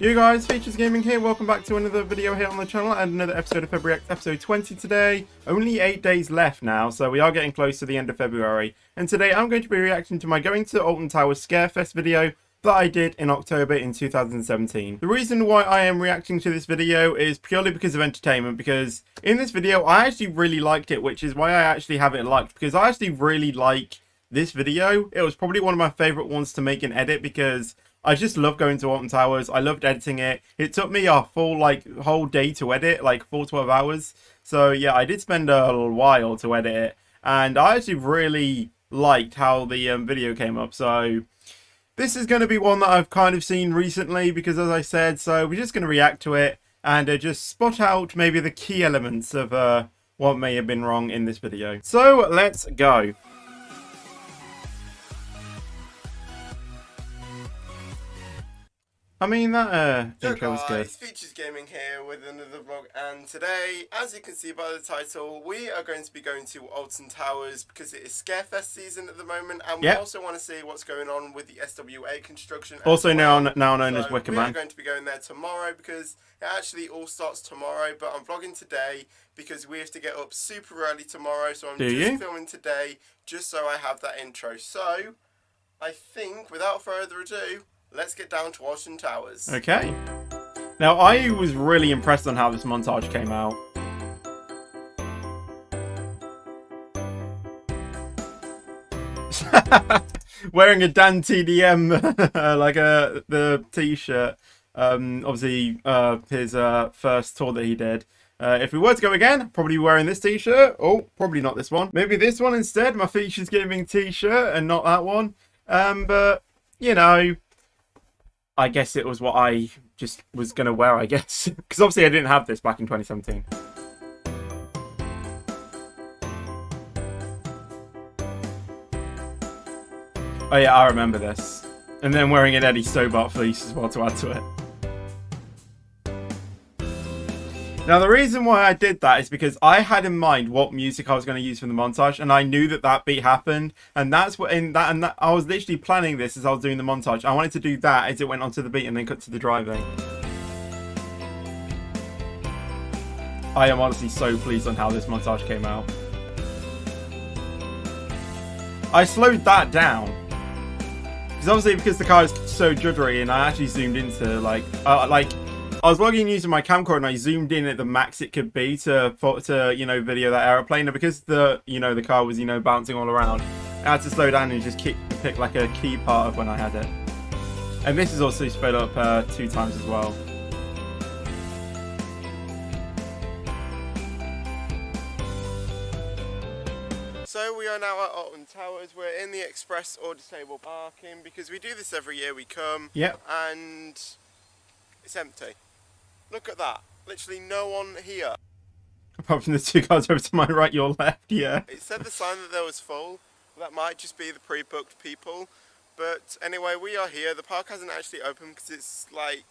You guys, Features Gaming here, welcome back to another video here on the channel and another episode of FebReacts, episode 20 today. Only 8 days left now, so we are getting close to the end of February. And today I'm going to be reacting to my Going to Alton Towers Scarefest video that I did in October in 2017. The reason why I am reacting to this video is purely because of entertainment, because in this video I actually really liked it, which is why I actually have it liked, because I actually really like this video. It was probably one of my favourite ones to make and edit because I just love going to Alton Towers. I loved editing it. It took me a full like whole day to edit, like full 12 hours. So yeah, I did spend a little while to edit it. And I actually really liked how the um, video came up. So this is going to be one that I've kind of seen recently because as I said, so we're just going to react to it and uh, just spot out maybe the key elements of uh, what may have been wrong in this video. So let's go. I mean, that uh, intro was good. Features Gaming here with another vlog, and today, as you can see by the title, we are going to be going to Alton Towers because it is Scarefest season at the moment, and yep. we also want to see what's going on with the SW8 construction. Also well. now now known so as Wicker Man. We're going to be going there tomorrow because it actually all starts tomorrow, but I'm vlogging today because we have to get up super early tomorrow, so I'm Do just you? filming today just so I have that intro. So, I think, without further ado, let's get down to Alton Towers. Okay. Now, I was really impressed on how this montage came out. Wearing a Dan TDM, like a uh, the t-shirt. Um, obviously, uh, his uh, first tour that he did. Uh, if we were to go again, probably wearing this t-shirt. Oh, probably not this one. Maybe this one instead, my Features Gaming t-shirt, and not that one. Um, but, you know, I guess it was what I just was going to wear, I guess. Because obviously I didn't have this back in 2017. Oh yeah, I remember this. And then wearing an Eddie Stobart fleece as well to add to it. Now, the reason why I did that is because I had in mind what music I was going to use for the montage, and I knew that that beat happened, and that's what in that and that, I was literally planning this as I was doing the montage. I wanted to do that as it went onto the beat and then cut to the driving. I am honestly so pleased on how this montage came out. I slowed that down because obviously because the car is so juddery, and I actually zoomed into like uh, like I was vlogging using my camcorder and I zoomed in at the max it could be to to you know video that aeroplane and because the you know the car was you know bouncing all around I had to slow down and just keep, pick like a key part of when I had it and this is also sped up uh, two times as well So we are now at Alton Towers. We're in the express or disabled parking because we do this every year. We come, yep, and it's empty. Look at that. Literally no one here. Apart from the two cars over to my right, your left, yeah. It said the sign that there was full. That might just be the pre-booked people. But anyway, we are here. The park hasn't actually opened because it's like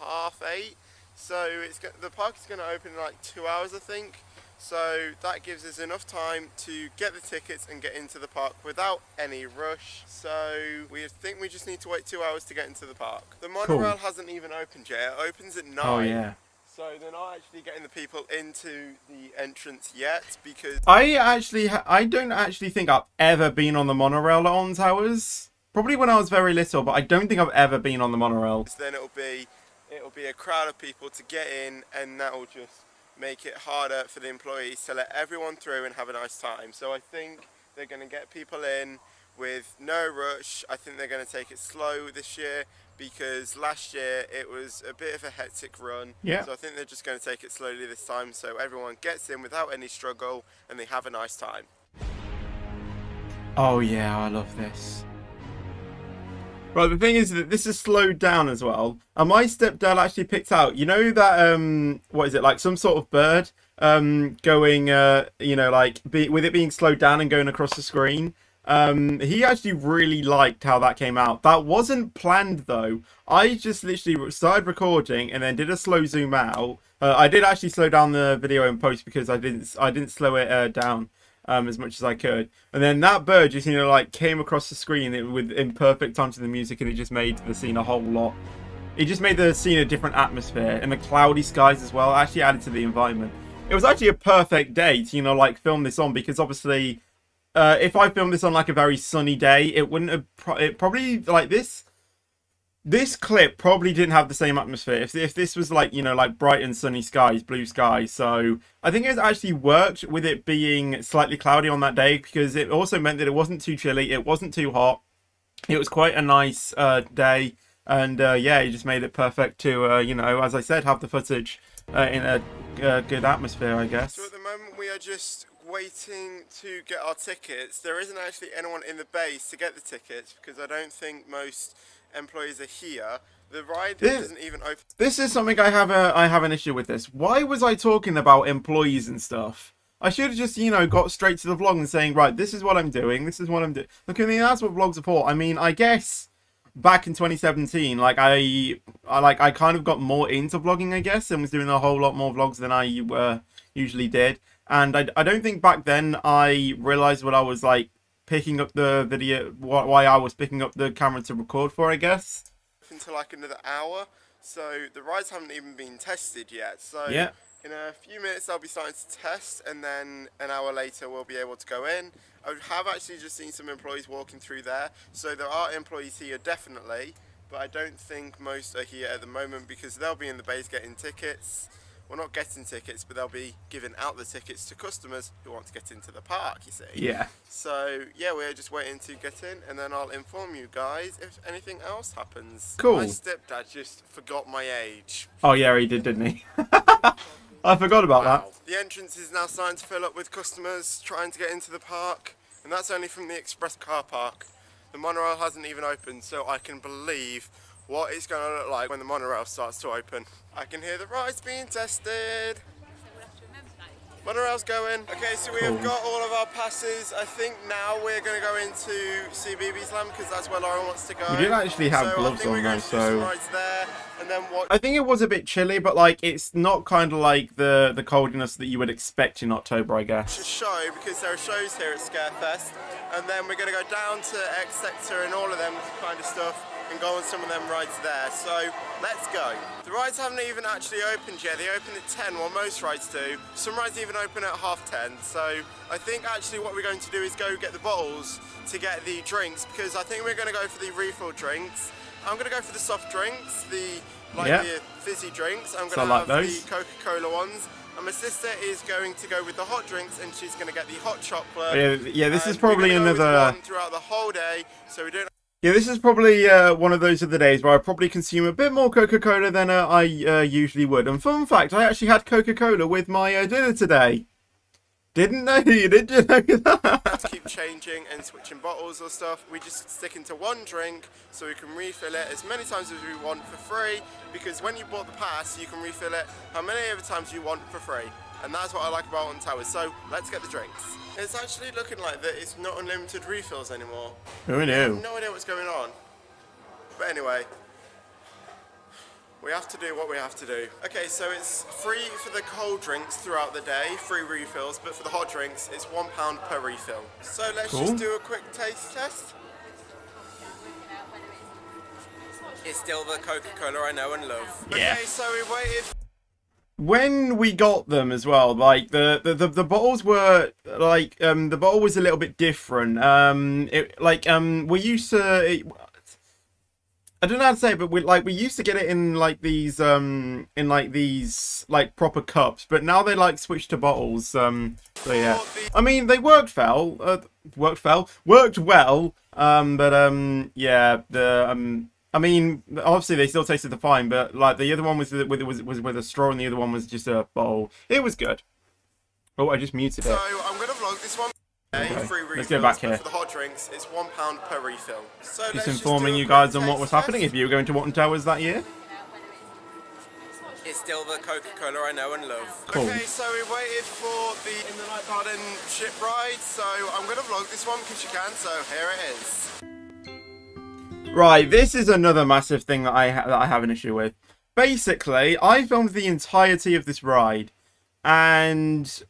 half eight. So it's the park is going to open in like two hours, I think. So that gives us enough time to get the tickets and get into the park without any rush. So we think we just need to wait two hours to get into the park. The monorail cool. hasn't even opened yet. It opens at 9. Oh yeah. So they're not actually getting the people into the entrance yet because... I actually, I don't actually think I've ever been on the monorail on Towers. Probably when I was very little, but I don't think I've ever been on the monorail. Then it'll be, it'll be a crowd of people to get in and that'll just make it harder for the employees to let everyone through and have a nice time. So I think they're going to get people in with no rush. I think they're going to take it slow this year because last year it was a bit of a hectic run. Yeah. So I think they're just going to take it slowly this time so everyone gets in without any struggle and they have a nice time. Oh yeah, I love this. Right, the thing is that this is slowed down as well. And my stepdad actually picked out, you know that, um, what is it, like some sort of bird um, going, uh, you know, like be, with it being slowed down and going across the screen. Um, he actually really liked how that came out. That wasn't planned though. I just literally started recording and then did a slow zoom out. Uh, I did actually slow down the video in post because I didn't I didn't slow it uh, down. Um, as much as I could. And then that bird just, you know, like came across the screen with in perfect time to the music, and it just made the scene a whole lot. It just made the scene a different atmosphere, and the cloudy skies as well. Actually added to the environment. It was actually a perfect day to, you know, like film this on because obviously, uh, if I filmed this on like a very sunny day, it wouldn't have. Pro- it probably like this this clip probably didn't have the same atmosphere. If, if this was like you know like bright and sunny skies blue skies. So i think it actually worked with it being slightly cloudy on that day because it also meant that it wasn't too chilly it wasn't too hot. It was quite a nice uh, day and uh, yeah it just made it perfect to uh, you know as i said have the footage uh, in a good atmosphere i guess. So at the moment we are just waiting to get our tickets there isn't actually anyone in the base to get the tickets because i don't think most employees are here. The ride this, doesn't even open. This is something I have a I have an issue with this. Why was I talking about employees and stuff? I should have just, you know, got straight to the vlog and saying, right, this is what I'm doing, this is what I'm doing. Look, I mean, that's what vlogs are for. I mean, I guess back in 2017, like I, I like I kind of got more into vlogging, I guess, and was doing a whole lot more vlogs than I uh, usually did. And I, I don't think back then I realized what I was like picking up the video, why I was picking up the camera to record for, I guess. Until like another hour, so the rides haven't even been tested yet. So yeah. in a few minutes I'll be starting to test, and then an hour later we'll be able to go in. I have actually just seen some employees walking through there, so there are employees here definitely, but I don't think most are here at the moment because they'll be in the base getting tickets well not getting tickets but they'll be giving out the tickets to customers who want to get into the park you see. Yeah. So yeah we're just waiting to get in and then I'll inform you guys if anything else happens. Cool. My stepdad just forgot my age. Oh yeah he did didn't he? I forgot about wow. that the entrance is now starting to fill up with customers trying to get into the park and that's only from the express car park. The monorail hasn't even opened so I can believe what it's going to look like when the monorail starts to open. I can hear the rides being tested. Monorail's going. Okay, so we have got all of our passes. I think now we're going to go into CBeebies Land because that's where Lauren wants to go. We did actually have so gloves on though, so. There, and then what... I think it was a bit chilly, but like it's not kind of like the the coldness that you would expect in October, I guess. Show because there are shows here at Scarefest, and then we're going to go down to X Sector and all of them kind of stuff and go on some of them rides there. So let's go. The rides haven't even actually opened yet. They open at 10, while most rides do. Some rides even open at half 10. So I think actually what we're going to do is go get the bottles to get the drinks because I think we're going to go for the refill drinks. I'm going to go for the soft drinks, the like yep. the fizzy drinks. I'm going to have like the Coca-Cola ones. And my sister is going to go with the hot drinks, and she's going to get the hot chocolate. Oh, yeah, yeah this is probably another. throughout the whole day, so we don't. Yeah, this is probably uh, one of those of the days where I probably consume a bit more Coca-Cola than uh, I uh, usually would. And fun fact, I actually had Coca-Cola with my uh, dinner today. Didn't know you, did you know that? keep changing and switching bottles or stuff. We just stick into one drink so we can refill it as many times as we want for free because when you bought the pass, you can refill it how many other times you want for free and that's what I like about Alton Towers. So let's get the drinks. It's actually looking like that it's not unlimited refills anymore. Who knew? I have no idea what's going on. But anyway, we have to do what we have to do. Okay, so it's free for the cold drinks throughout the day, free refills, but for the hot drinks, it's one pound per refill. So let's cool. just do a quick taste test. It's still the Coca-Cola I know and love. Yeah. Okay, so we waited when we got them as well, like the, the, the, the, bottles were like um the bottle was a little bit different. Um, it like um we used to. It, I don't know how to say it, but we like we used to get it in like these um in like these like proper cups, but now they like switched to bottles. Um, so yeah, I mean they worked well, uh, worked well, worked well. Um, but um yeah, the um I mean, obviously they still tasted the fine, but like the other one was with was was with a straw, and the other one was just a bowl. It was good. Oh, I just muted it. So I'm gonna vlog this one. Okay. Let's go back here. For the hot drinks, it's one pound per refill. So just informing just you guys on what was happening if you were going to Alton Towers that year. It's still the Coca-Cola I know and love. Cool. Okay, so we waited for the In the Night Garden ship ride, so I'm going to vlog this one because you can, so here it is. Right, this is another massive thing that I that I have an issue with. Basically, I filmed the entirety of this ride, and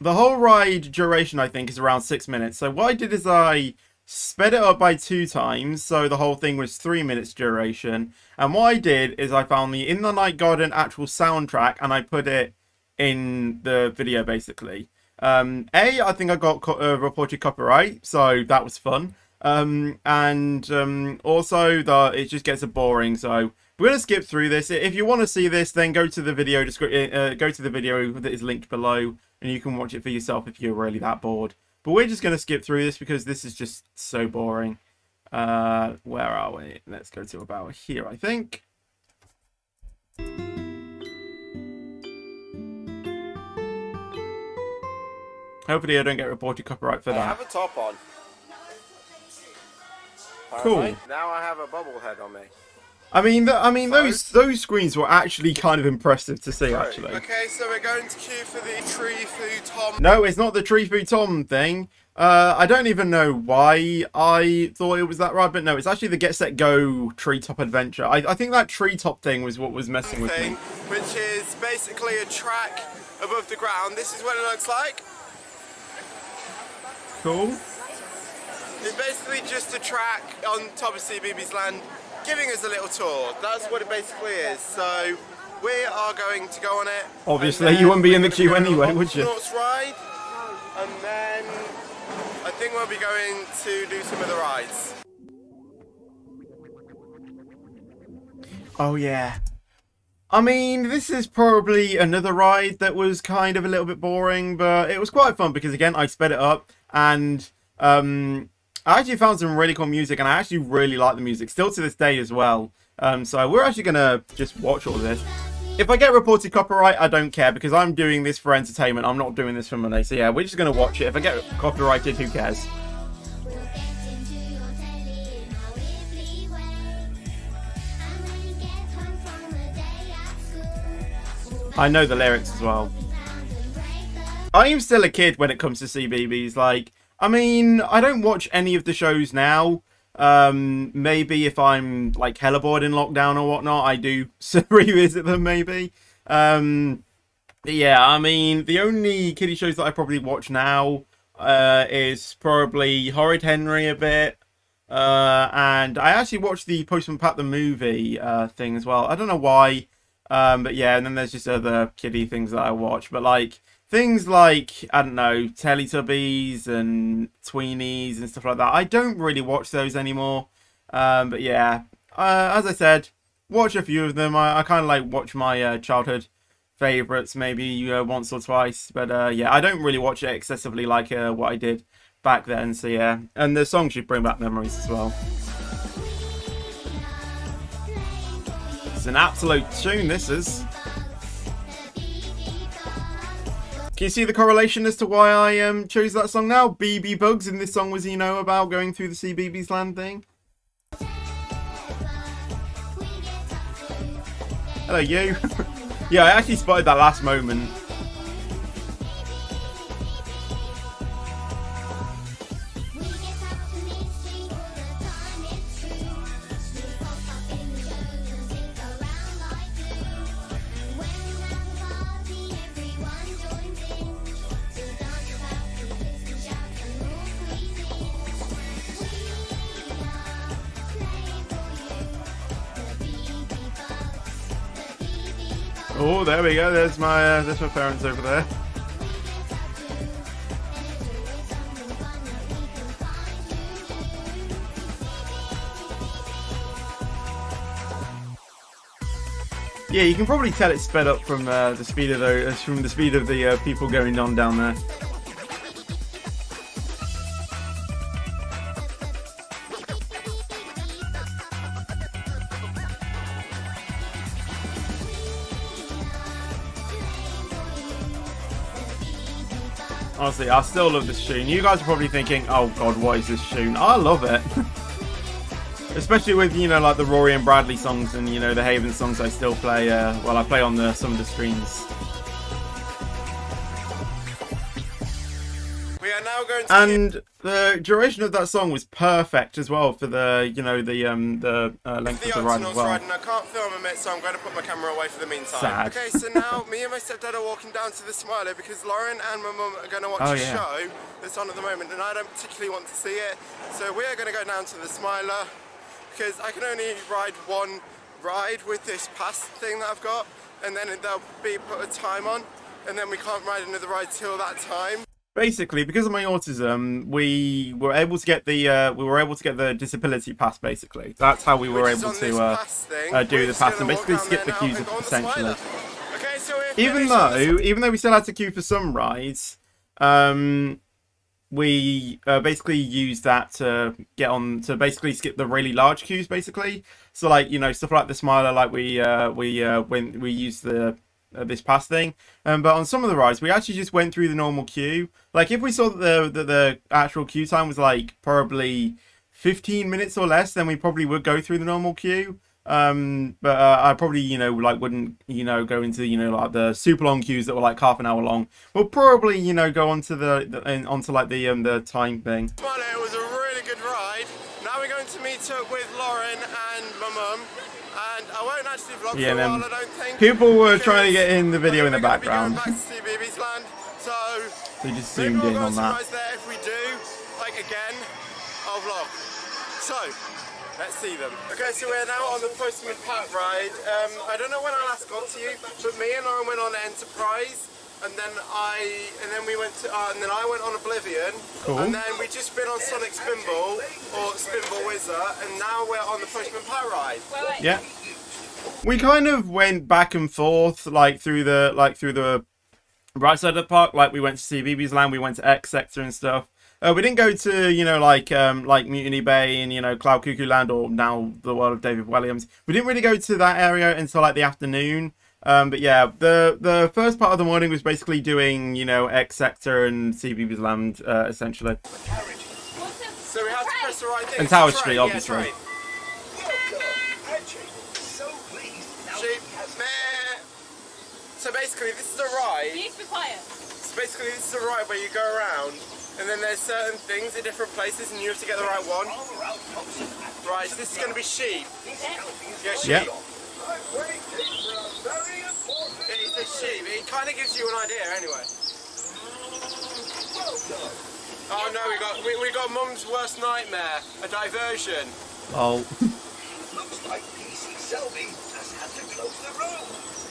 the whole ride duration, I think, is around six minutes. So what I did is I sped it up by two times, so the whole thing was three minutes duration. And what I did is I found the In the Night Garden actual soundtrack and I put it in the video basically. Um, a, I think I got co- uh, reported copyright, so that was fun. Um, and um, also, the it just gets a boring, so we're gonna skip through this. If you want to see this, then go to the video description. Uh, go to the video that is linked below, and you can watch it for yourself if you're really that bored. But we're just gonna skip through this because this is just so boring. Uh, where are we? Let's go to about here, I think. Hopefully I don't get reported copyright for that. I that. have a top on. Cool. Alright, Now I have a bubble head on me. I mean, th- I mean, those those screens were actually kind of impressive to see. Actually, Okay, so we're going to queue for the tree food tom. no, it's not the Tree Food Tom thing. Uh, I don't even know why I thought it was that right, but no, it's actually the Get Set Go Treetop Adventure. I, I think that treetop thing was what was messing with thing, me. which is basically a track above the ground. This is what it looks like. Cool. It's basically just a track on top of CBeebies land, giving us a little tour. That's what it basically is. So we are going to go on it. Obviously, you wouldn't be in the queue anyway, would you? Ride, and then I think we'll be going to do some of the rides. Oh yeah. I mean, this is probably another ride that was kind of a little bit boring, but it was quite fun because again, I sped it up and um, I actually found some really cool music, and I actually really like the music still to this day as well. Um, so we're actually gonna just watch all this. If I get reported copyright, I don't care because I'm doing this for entertainment. I'm not doing this for money. So yeah, we're just gonna watch it. If I get copyrighted, who cares? I know the lyrics as well. I am still a kid when it comes to CBeebies. Like, I mean, I don't watch any of the shows now. Um, maybe if I'm like hella bored in lockdown or whatnot, I do revisit them. Maybe. Um, yeah, I mean, the only kiddie shows that I probably watch now uh, is probably Horrid Henry a bit. Uh, and I actually watched the Postman Pat the movie uh, thing as well. I don't know why. Um, but yeah, and then there's just other kiddie things that I watch. But like things like I don't know Teletubbies and Tweenies and stuff like that. I don't really watch those anymore. Um, but yeah, uh, as I said, watch a few of them. I, I kind of like watch my uh, childhood favorites maybe uh, once or twice. But uh, yeah, I don't really watch it excessively like uh, what I did back then. So yeah, and the song should bring back memories as well. It's an absolute tune, this is. Can you see the correlation as to why I um, chose that song now? BB Bugs, and this song was, you know, about going through the CBeebies land thing. Hello, you. yeah, I actually spotted that last moment. There we go. There's my uh, there's my parents over there. Yeah, you can probably tell it's sped up from uh, the speed of the from the speed of the uh, people going on down there. Honestly, I still love this tune. You guys are probably thinking, "Oh God, what is this tune?" I love it, especially with you know like the Rory and Bradley songs and you know the Haven songs. I still play. Uh, well, I play on the some of the streams. And the duration of that song was perfect as well for the, you know, the um the uh, length the of the ride as well. ride, and I can't film a bit, so I'm going to put my camera away for the meantime. Sad. Okay, so now me and my stepdad are walking down to the Smiler because Lauren and my mum are going to watch Oh, a yeah. show that's on at the moment, and I don't particularly want to see it. So we are going to go down to the Smiler because I can only ride one ride with this pass thing that I've got, and then they'll be put a time on, and then we can't ride another ride till that time. Basically, because of my autism, we were able to get the uh, we were able to get the disability pass. Basically, that's how we were able to uh, uh, do We're the pass and basically skip the queues and go the essentially. Okay, so even though even though we still had to queue for some rides um we uh, basically used that to get on to basically skip the really large queues basically so like you know stuff like the smiler like we uh we uh when we used the uh, this pass thing. Um but on some of the rides we actually just went through the normal queue. Like if we saw that the that the actual queue time was like probably 15 minutes or less then we probably would go through the normal queue. Um but uh, i probably you know like wouldn't you know go into you know like the super long queues that were like half an hour long. We'll probably you know go onto the, the onto like the um the time thing. It was a really good ride. Now we're going to meet up with Lauren Yeah, then while, I don't think. people were trying to get in the video in the we're gonna be going background back to CBeebies Land. So they just zoomed in on that rides there. If we do, like again, I'll vlog. So, let's see them. Okay, so we're now on the Postman Pat ride. Um, I don't know when I last got to you, but me and Lauren went on Enterprise, and then I, and then we went to, uh, and then I went on Oblivion, Cool. and then we just been on Sonic Spinball or Spinball Wizard, and now we're on the Postman Pat ride. yeah we kind of went back and forth like through the like through the right side of the park. Like we went to CBeebies land we went to x sector and stuff. Uh, we didn't go to you know like um like mutiny bay and you know cloud cuckoo land or now the world of david walliams. We didn't really go to that area until like the afternoon. Um but yeah the the first part of the morning was basically doing you know x sector and CBeebies land uh, essentially. So we have to press the right thing. And Tower Street, yeah, obviously. train. Sheep. Meh. So basically, this is a ride. You need to be quiet. So basically, this is a ride where you go around, and then there's certain things in different places, and you have to get the right one. Right. So this is going to be sheep. Yeah, sheep. Yeah. It's a sheep. It kind of gives you an idea, anyway. Oh no, we got we, we got Mum's worst nightmare, a diversion. oh Looks like PC Selby has had to close the road.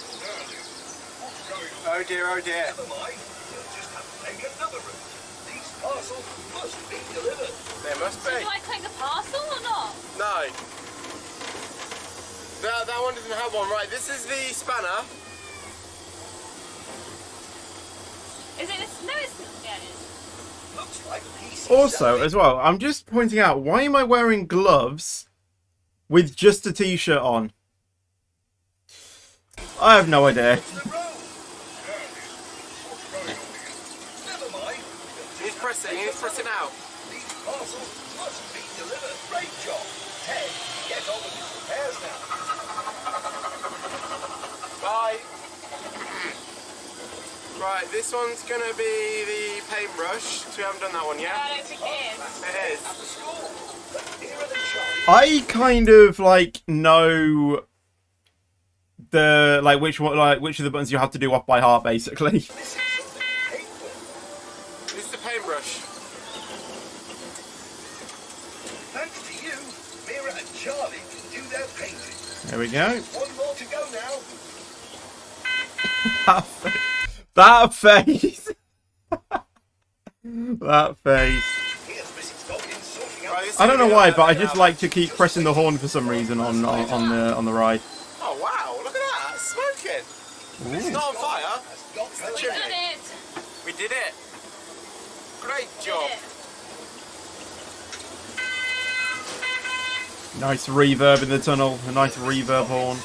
Oh dear, oh dear. Never mind, you'll just have to take another route. These parcels must be delivered. There must So be. do I take the parcel or not? No. That, that one doesn't have one. Right, this is the spanner. Is it? This? No, it's. Yeah, it is. Looks like PC Also, as well, I'm just pointing out why am I wearing gloves with just a t-shirt on? I have no idea. closed the road. Never mind, He's pressing, he's pressing out. these parcels must be delivered. Great job. Ted, get on with your repairs now. Bye. Right, this one's gonna be the paintbrush. So we haven't done that one yet. I don't think it is. It is. The school. But here are the Charlie I kind of like know the like which one like which of the buttons you have to do off by heart basically. There we go. One more to go now. That face. That face. that face. Here's Mrs. Goggins sorting out Right, this I don't know why, but I just like to keep pressing the horn for some reason on on, on the on the ride. Oh wow, look at that, it's smoking. It's not on fire. It's the We've chimney. it. We did it. Great Did job. Nice reverb in the tunnel. A nice reverb horn.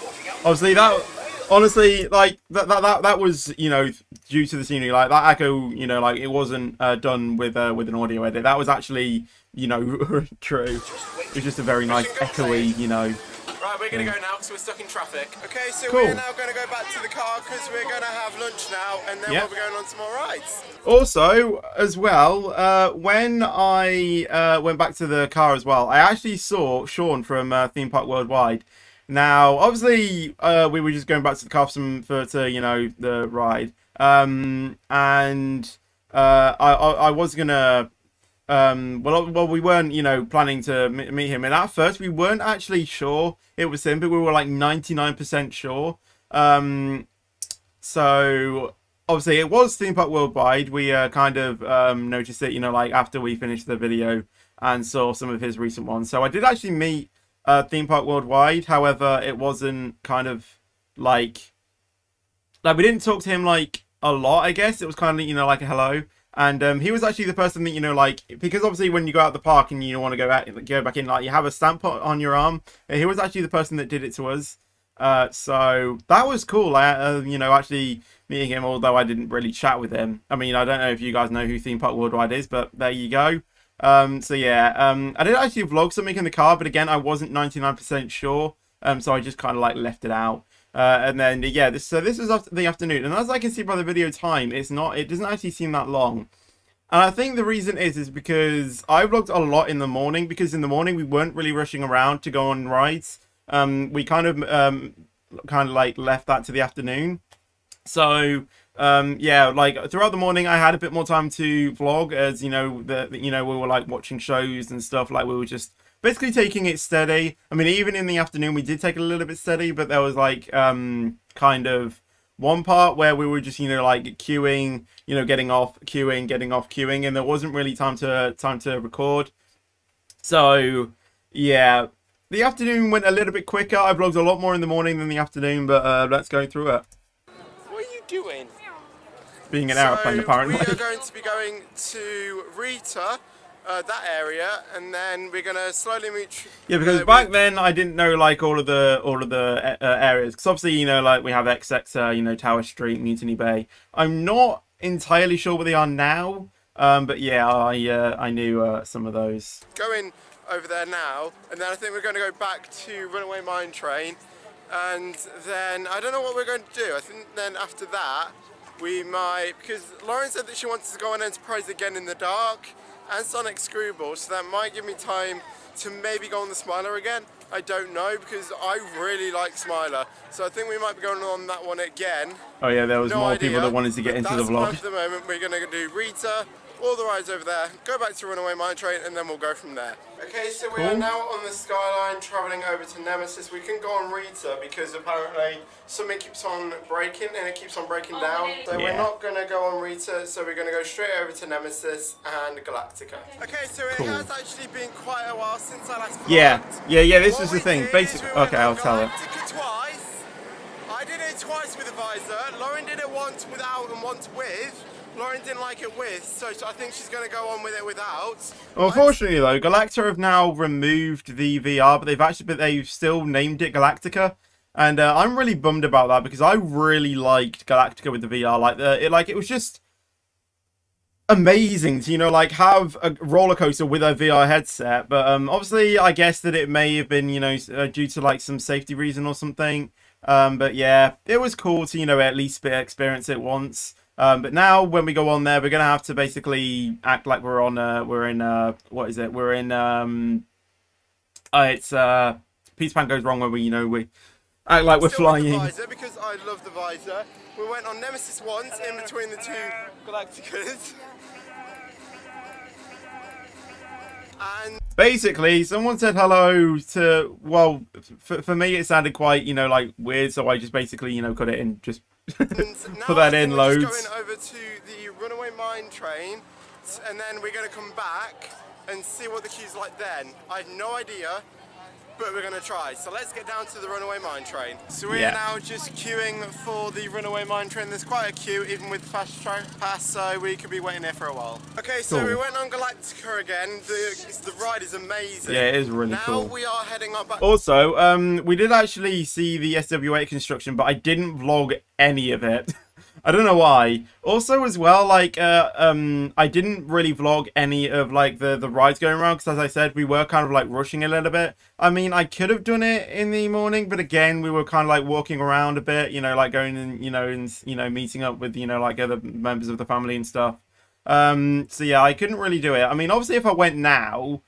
Obviously, that honestly, like that, that that that was you know due to the scenery. Like that echo, you know, like it wasn't uh, done with uh, with an audio edit. That was actually you know true. It was just a very nice echoey, you know, Right, we're gonna go now because we're stuck in traffic. Okay, so Cool. we're now gonna go back to the car because we're gonna have lunch now, and then Yep. we'll be going on some more rides. Also, as well, uh, when I uh, went back to the car as well, I actually saw Sean from uh, Theme Park Worldwide. Now, obviously, uh, we were just going back to the car for, some, for to you know the ride, um, and uh, I, I I was gonna. Um, well, well, we weren't, you know, planning to meet him, and at first we weren't actually sure it was him, but we were like ninety nine percent sure. Um, so obviously it was theme park worldwide. We uh, kind of um, noticed it you know like after we finished the video and saw some of his recent ones. So i did actually meet uh, theme park worldwide. However it wasn't kind of like like we didn't talk to him like a lot i guess. It was kind of you know like a hello and um, he was actually the person that you know like because obviously when you go out the park and you want to go out go back in like you have a stamp on on your arm and he was actually the person that did it to us uh, so that was cool. I, uh, you know, actually meeting him, although I didn't really chat with him. I mean, I don't know if you guys know who Theme Park Worldwide is, but there you go. Um, so yeah, um, I did actually vlog something in the car, but again, I wasn't 99% sure. Um, so I just kind of like left it out. Uh, and then yeah, this so this was after the afternoon, and as I can see by the video time, it's not. It doesn't actually seem that long. And I think the reason is is because I vlogged a lot in the morning because in the morning we weren't really rushing around to go on rides. Um, we kind of um, kind of like left that to the afternoon. So um, yeah, like throughout the morning I had a bit more time to vlog as you know the you know we were like watching shows and stuff like we were just basically taking it steady. I mean even in the afternoon we did take it a little bit steady, but there was like um, kind of one part where we were just you know like queuing you know getting off queuing getting off queuing and there wasn't really time to time to record so yeah the afternoon went a little bit quicker i vlogged a lot more in the morning than the afternoon but uh, let's go through it What are you doing? being an so aeroplane apparently we are going to be going to Rita, uh, that area, and then we're gonna slowly move. yeah because uh, back we- then i didn't know like all of the all of the uh, areas because obviously you know like we have xx uh, you know tower street mutiny bay i'm not entirely sure where they are now um but yeah i uh, i knew uh, some of those going over there now, and then I think we're going to go back to Runaway Mine Train, and then I don't know what we're going to do. I think then after that we might because Lauren said that she wants to go on Enterprise again in the dark and Sonic Screwball, so that might give me time to maybe go on the Smiler again. I don't know because I really like Smiler, so I think we might be going on that one again. oh yeah there was No more idea, people that wanted to get into the that's the plan vlog At the moment, we're going to do Rita, all the rides over there, go back to Runaway Mine Train, and then we'll go from there. Okay, so we are now on the Skyline, travelling over to Nemesis. We can go on Rita because apparently something keeps on breaking and it keeps on breaking Oh, down. okay. So we're not going to go on Rita, so we're going to go straight over to Nemesis and Galactica. Okay, so it Cool. has actually been quite a while since I last vlogged. Yeah, yeah, yeah. This What was the thing. Basically, we okay, I'll tell it. Twice. I did it twice with a visor. Lauren did it once without and once with. Lauren didn't like it with, so I think she's going to go on with it without. Well, unfortunately though, Galacta have now removed the VR, but they've actually, but they've still named it Galactica, and uh, I'm really bummed about that because I really liked Galactica with the VR. Like the, it, like it was just amazing to you know like have a roller coaster with a VR headset. But um, obviously, I guess that it may have been you know uh, due to like some safety reason or something. Um, but yeah, it was cool to you know at least experience it once. Um, but now when we go on there, we're gonna have to basically act like we're on. Uh, we're in. Uh, what is it? We're in. Um, uh, it's uh, Peter Pan goes wrong when we you know we act like we're Still flying. visor because I love the visor. We went on Nemesis once in between the two Galacticas. And Basically, someone said hello to. Well, for, for me, it sounded quite you know like weird, so I just basically you know cut it in just And put that in loads. going over to the Runaway Mine train, and then we're going to come back and see what the queue's like then. I have no idea, but we're going to try. So let's get down to the Runaway Mine train. So we're Yeah. now just queuing for the Runaway Mine train. There's quite a queue, even with fast track pass, so we could be waiting there for a while. Okay, so Cool. we went on Galactica again. The, the ride is amazing. Yeah, it is really now cool. Now we are heading up back. Also, um, we did actually see the SW8 construction, but I didn't vlog any of it. I don't know why. Also, as well, like, uh, um, I didn't really vlog any of like the the rides going around because, as I said, we were kind of like rushing a little bit. I mean, I could have done it in the morning, but again, we were kind of like walking around a bit, you know, like going and you know, and you know, meeting up with you know, like other members of the family and stuff. Um, so yeah, I couldn't really do it. I mean, obviously, if I went now.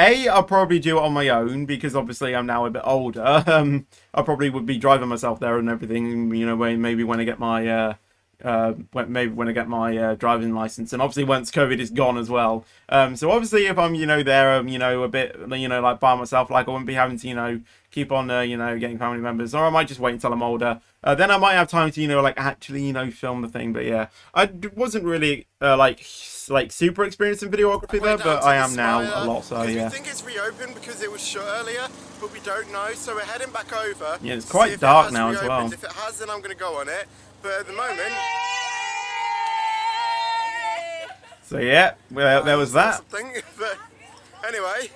A, I'll probably do it on my own because obviously I'm now a bit older. Um, I probably would be driving myself there and everything. You know, maybe when I get my uh, uh, when, maybe when I get my uh, driving license, and obviously once COVID is gone as well. Um, so obviously if I'm you know there, um, you know a bit you know like by myself, like I wouldn't be having to you know keep on uh, you know getting family members, or I might just wait until I'm older. Uh, then I might have time to you know like actually you know film the thing. But yeah, I wasn't really uh, like like super experienced in videography there, but I am now Spire, a lot. So yeah. We think it's reopened because it was shut earlier, but we don't know. So we're heading back over. Yeah, it's quite dark now as well. reopened. If it has, then I'm going to go on it. But uh, at the moment, So yeah, well, there was that. Something. But anyway,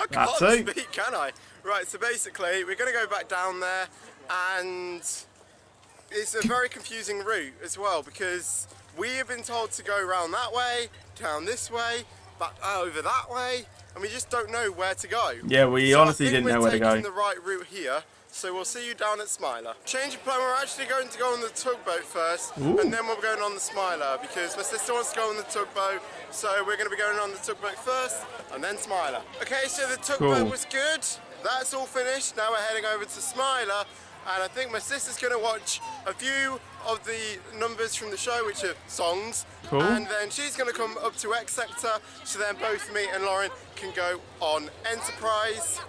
I can't too. speak, can I? Right. So basically, we're going to go back down there, and it's a very confusing route as well because we have been told to go around that way, down this way, back uh, over that way, and we just don't know where to go. Yeah, we So honestly didn't we're know where to go. taking the right route here. So we'll see you down at Smiler. Change of plan, we're actually going to go on the tugboat first, Ooh. and then we're going on the Smiler because my sister wants to go on the tugboat, so we're going to be going on the tugboat first, and then Smiler. Okay, so the tugboat Cool. was good. That's all finished. Now we're heading over to Smiler, and I think my sister's going to watch a few of the numbers from the show, which are songs, Cool. and then she's going to come up to X Sector, so then both me and Lauren can go on Enterprise.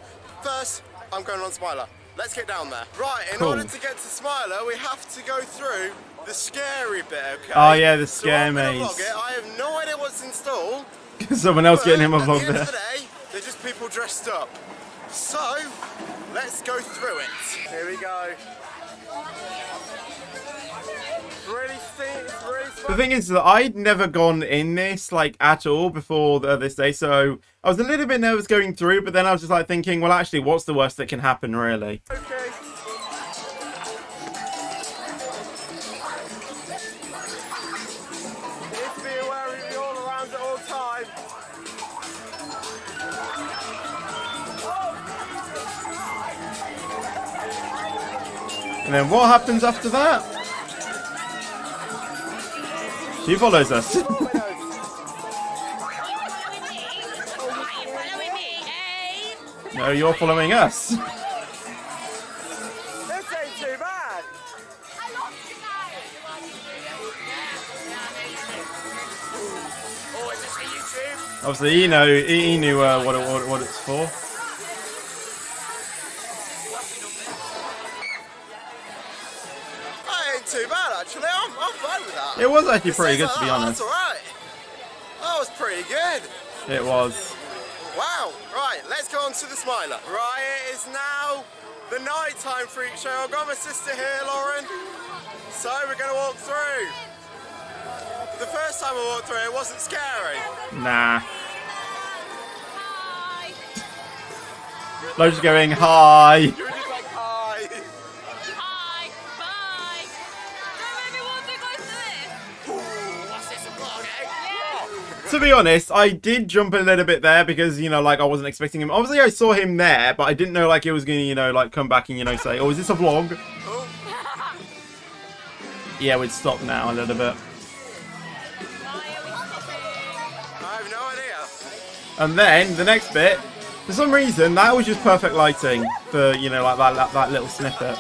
First, I'm going on Smiler. Let's get down there. Right, in Cool. order to get to Smiler, we have to go through the scary bit, okay? Oh, yeah, the so scare I'm gonna maze. I have no idea what's installed. Someone else getting him a vlog the there. the day, they're just people dressed up. So, let's go through it. Here we go. Really steep, The thing is that I'd never gone in this like at all before the, this day, so I was a little bit nervous going through. But then I was just like thinking, well, actually, what's the worst that can happen, really? Okay. Need to be aware of you all around at all times. And then what happens after that? She follows us. Are you following me? Hey! no, you're following us. This ain't too bad. Oh, is this for YouTube? Obviously, you know, he, he knew uh, what, it, what what it's for. It was actually pretty good, uh, to be uh, honest. That's alright. That was pretty good. It was. Wow. Right, let's go on to the Smiler. Right, it is now the nighttime freak show. I've got my sister here, Lauren. So we're going to walk through. The first time I walked through, it wasn't scary. Nah. Lo's going hi. You were hi. To be honest, I did jump a little bit there because you know, like I wasn't expecting him. Obviously, I saw him there, but I didn't know like it was going to, you know, like come back and you know say, "Oh, is this a vlog?" Oh, Yeah, we'd stop now a little bit. Why are we stopping? I have no idea. And then the next bit, for some reason, that was just perfect lighting for you know, like that that, that little snippet.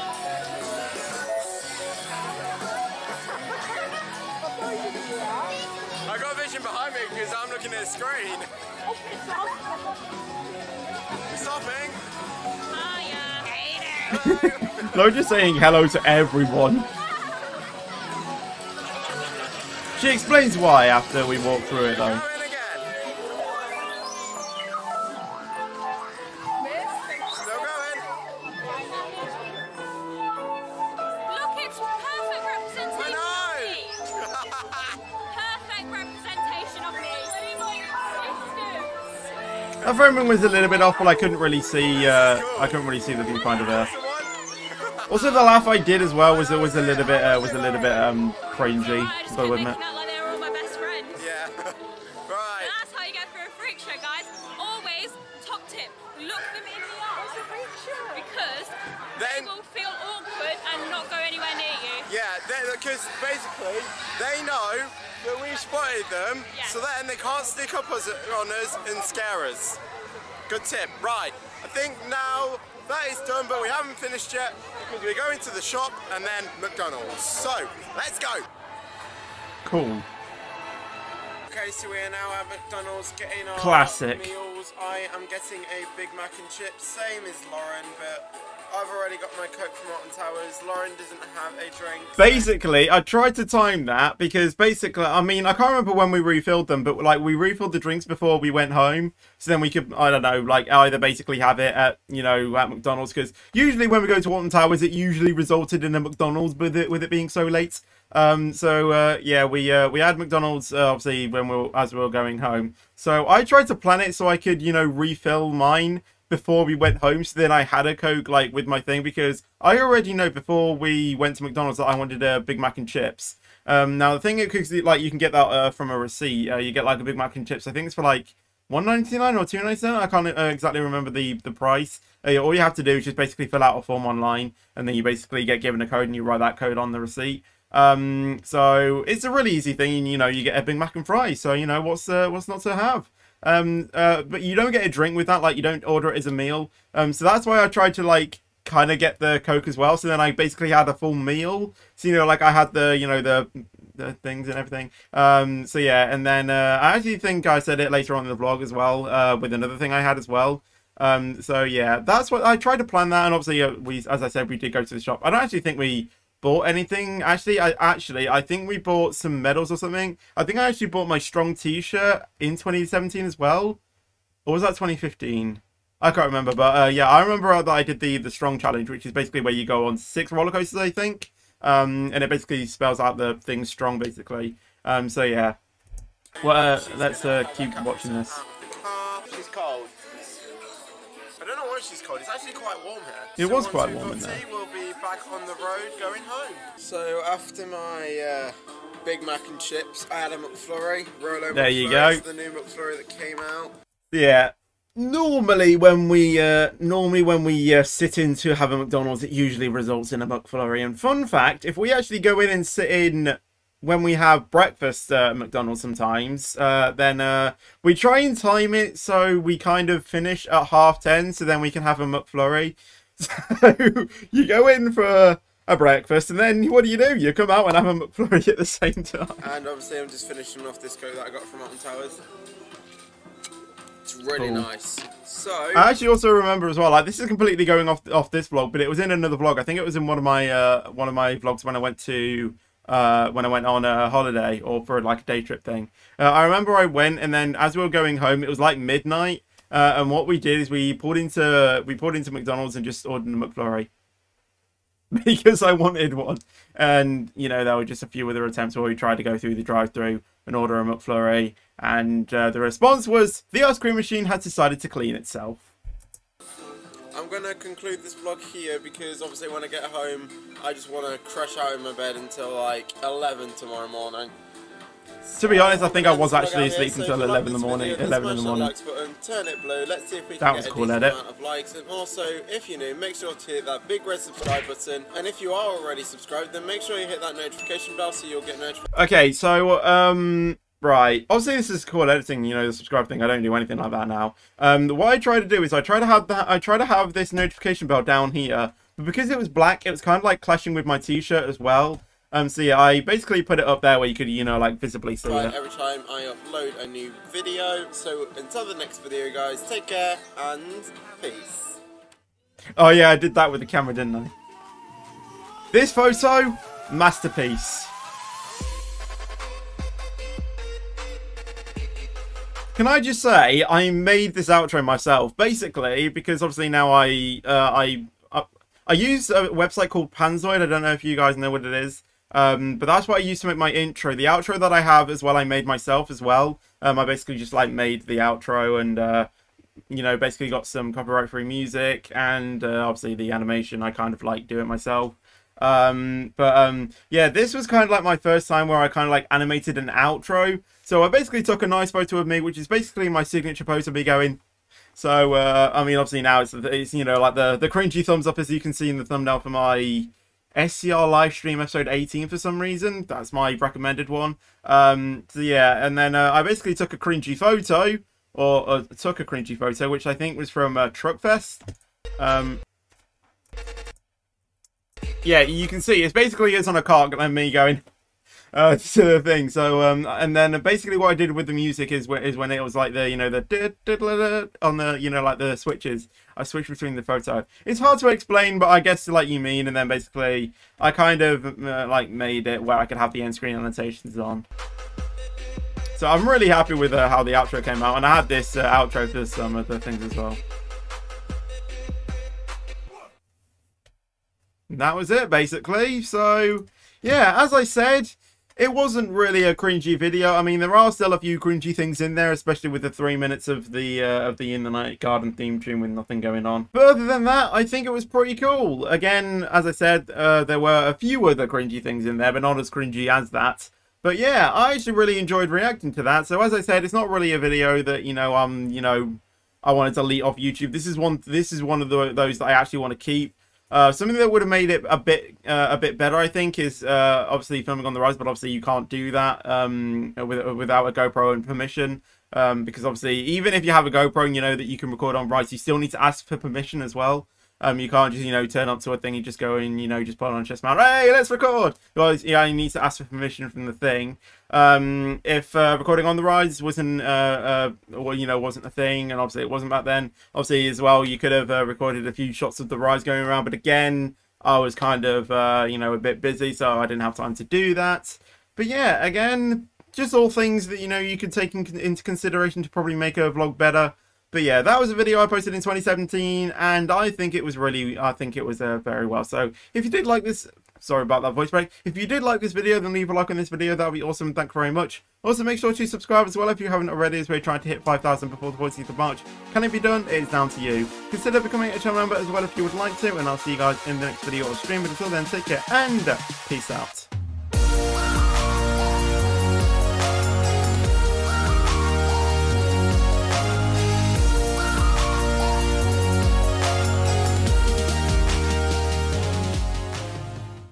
There! Just saying hello to everyone. She explains why after we walk through it though. Going again. Still going. It's perfect representation I of me! Perfect representation of me! sisters! That framing was a little bit off, but I couldn't really see. Uh, I couldn't really see the viewfinder there. That's the one. Also, the laugh I did as well was was a little bit uh, was a little bit um cringy. I just But kept wouldn't it? like they were all my best friends. Yeah. right. That's how you get through a freak show, guys. Always, top tip, look them in the eye. Because they will feel awkward and not go anywhere near you. Yeah, because basically they know that we spotted them, Yeah. so then they can't sneak up us, on us and scare us. Good tip. Right, I think finished yet because we're going to the shop and then McDonald's. So let's go. Cool. Okay, so we are now at McDonald's getting our Classic. meals. I am getting a Big Mac and chips, same as Lauren, but I've already got my Coke from Alton Towers. Lauren doesn't have a drink. Basically, I tried to time that because basically, I mean, I can't remember when we refilled them, but like we refilled the drinks before we went home, so then we could, I don't know, like either basically have it at you know at McDonald's because usually when we go to Alton Towers, it usually resulted in a McDonald's with it with it being so late. Um, so uh, yeah, we uh, we had McDonald's uh, obviously when we were, as we were going home. So I tried to plan it so I could you know refill mine before we went home. So then I had a Coke like with my thing because I already know before we went to McDonald's that I wanted a Big Mac and chips. Um, now the thing is, like you can get that uh, from a receipt. Uh, you get like a Big Mac and chips. I think it's for like one ninety nine or two ninety nine. I can't uh, exactly remember the the price. Uh, all you have to do is just basically fill out a form online, and then you basically get given a code, and you write that code on the receipt. Um, so it's a really easy thing. You know, you get a Big Mac and fries. So you know what's uh, what's not to have. Um, uh, but you don't get a drink with that. Like you don't order it as a meal. Um, so that's why I tried to like kind of get the Coke as well. So then I basically had a full meal. So you know, like I had the you know the the things and everything. Um, so yeah, and then uh, I actually think I said it later on in the vlog as well. Uh, with another thing I had as well. Um, so yeah, that's what I tried to plan that, and obviously uh, we, as I said, we did go to the shop. I don't actually think we bought anything. Actually, I actually I think we bought some medals or something. I think I actually bought my strong T-shirt in 2017 as well, or was that 2015? I can't remember, but uh, yeah, I remember that I did the the strong challenge, which is basically where you go on six roller coasters, I think, um, and it basically spells out the thing strong, basically. Um, so yeah, well, uh, let's uh, keep watching this. She's cold. I don't know why she's cold. It's actually quite warm here. It was quite warm in there. We'll be back on the road going home. So after my uh, Big Mac and chips, I had a McFlurry. Rolo There you McFlurry. go. It's the new McFlurry that came out. Yeah. Normally, when we uh, normally when we uh, sit in to have a McDonald's, it usually results in a McFlurry. And fun fact: if we actually go in and sit in when we have breakfast uh, at McDonald's, sometimes uh, then uh, we try and time it so we kind of finish at half ten, so then we can have a McFlurry. So you go in for a breakfast, and then what do you do? You come out and have a McFlurry at the same time. And obviously, I'm just finishing off this coat that I got from Alton Towers. It's really Cool. nice. So, I actually also remember as well. Like this is completely going off off this vlog, but it was in another vlog. I think it was in one of my uh, one of my vlogs when I went to uh, when I went on a holiday or for like a day trip thing. Uh, I remember I went and then as we were going home, it was like midnight. Uh, and what we did is we pulled into we pulled into McDonald's and just ordered a McFlurry because I wanted one. And you know there were just a few other attempts where we tried to go through the drive-through and order a McFlurry, and uh, the response was the ice cream machine had decided to clean itself. I'm gonna conclude this vlog here because obviously when I get home, I just want to crash out in my bed until like 11 tomorrow morning. To be honest, I think I was actually vlog out here. asleep So until if you like 11 in the morning. video, 11 in the morning. button, turn it blue. Let's see if we That can was get a cool a edit. amount of likes. And also, if you're new, make sure to hit that big red subscribe button. And if you are already subscribed, then make sure you hit that notification bell so you'll get notified. Okay, so um, right. Obviously, this is cool editing. You know, the subscribe thing. I don't do anything like that now. Um, what I try to do is I try to have that. I try to have this notification bell down here, but because it was black, it was kind of like clashing with my T-shirt as well. Um, so yeah, I basically put it up there where you could, you know, like visibly see Right, it. every time I upload a new video. So until the next video, guys, take care and peace. Oh yeah, I did that with the camera, didn't I? This photo, masterpiece. Can I just say I made this outro myself, basically because obviously now I uh, I, I I use a website called Panzoid. I don't know if you guys know what it is, um, but that's what I used to make my intro. The outro that I have as well, I made myself as well. Um, I basically just like made the outro and uh, you know, basically got some copyright-free music and uh, obviously the animation. I kind of like do it myself. Um, but um, yeah, this was kind of like my first time where I kind of like animated an outro. So I basically took a nice photo of me, which is basically my signature pose of me going. So uh, I mean, obviously now it's, it's you know like the the cringy thumbs up as you can see in the thumbnail for my SCR live stream episode 18 for some reason. That's my recommended one. Um, so yeah, and then uh, I basically took a cringy photo, or, took a cringy photo, which I think was from uh, Truckfest. Um, yeah, you can see it's basically it's on a cart and me going uh, to the thing. So um, and then basically what I did with the music is is when it was like the you know the on the you know like the switches. I switched between the photo. It's hard to explain, but I guess like you mean. And then basically I kind of uh, like made it where I could have the end screen annotations on. So I'm really happy with uh, how the outro came out, and I had this uh, outro for some of the things as well. that was it basically. So yeah, as I said, it wasn't really a cringy video. I mean, there are still a few cringy things in there, especially with the three minutes of the uh, of the In the Night Garden theme tune with nothing going on. But other than that, I think it was pretty cool. Again, as I said, uh, there were a few other cringy things in there, but not as cringy as that. But yeah, I actually really enjoyed reacting to that. So as I said, it's not really a video that you know, um, you know, I wanted to delete off YouTube. This is one. This is one of the, those that I actually want to keep. Uh, something that would have made it a bit uh, a bit better, I think, is uh, obviously filming on the rise, but obviously you can't do that um, with, without a GoPro and permission. Um, because obviously, even if you have a GoPro and you know that you can record on rise, you still need to ask for permission as well. Um, you can't just, you know, turn up to a thing and just go and, you know, just put on a chest mount. Hey, let's record. Because, yeah, you need to ask for permission from the thing. Um, if uh, recording on the rise wasn't, uh, uh, well, you know, wasn't a thing, and obviously it wasn't back then. Obviously, as well, you could have uh, recorded a few shots of the rise going around. But again, I was kind of, uh, you know, a bit busy, so I didn't have time to do that. But yeah, again, just all things that, you know, you could take in, into consideration to probably make a vlog better. But yeah, that was a video I posted in 2017, and I think it was really, I think it was uh, very well. So if you did like this, sorry about that voice break. If you did like this video, then leave a like on this video. That would be awesome. Thank you very much. Also, make sure to subscribe as well if you haven't already, as we're trying to hit 5,000 before the 14th of March. Can it be done? It is down to you. Consider becoming a channel member as well if you would like to, and I'll see you guys in the next video or stream. But until then, take care and peace out.